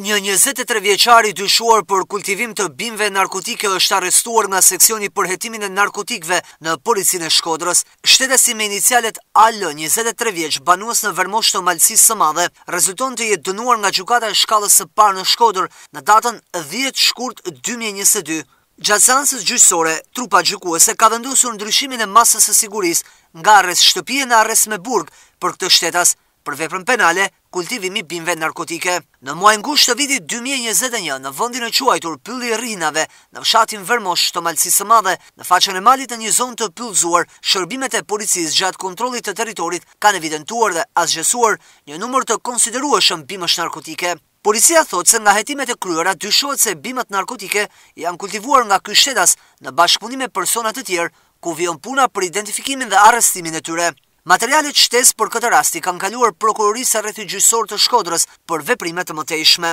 Një njëzet e tre vjeçar i dyshuar për kultivim të bimëve narkotike është arrestuar nga seksioni për hetimin e narkotikëve në Policinë e Shkodrës. Shtetasi me inicialet AL, njëzet e tre vjeç, banues në Vermosh të Malësisë së Madhe, rezulton të jetë dënuar nga Gjykata e Shkallës së Parë në Shkodër në datën dhjetë shkurt dy mijë e njëzet e dy. Gjatë seancës gjyqësore, trupa gjykuese ka vendosur ndryshimin e masës së sigurisë nga arrest shtëpie në arrest me burg për këtë shtetas. për veprën penale Kultivim i bimëve narkotike. Në muajin gusht të vitit dy mijë e njëzet e një, në vendin e quajtur Pylli i Rrinave, në fshatin Vermosh të Malësisë së Madhe, në faqen e malit në një zonë të pyllëzuar, shërbimet e policisë gjatë kontrollit të territorit kanë evidentuar dhe asgjësuar një numër të konsiderueshëm bimësh narkotike. Policia thotë se nga hetimet e kryera dyshohet se bimët narkotike janë kultivuar nga ky shtetas në bashkëpunim me persona të tjerë, ku vijon puna për identifikimin dhe arrestimin e tyre. Materialet shtesë për këtë rast i kanë kaluar Prokurorisë së Rrethit Gjyqësor të Shkodrës për veprime të mëtejshme.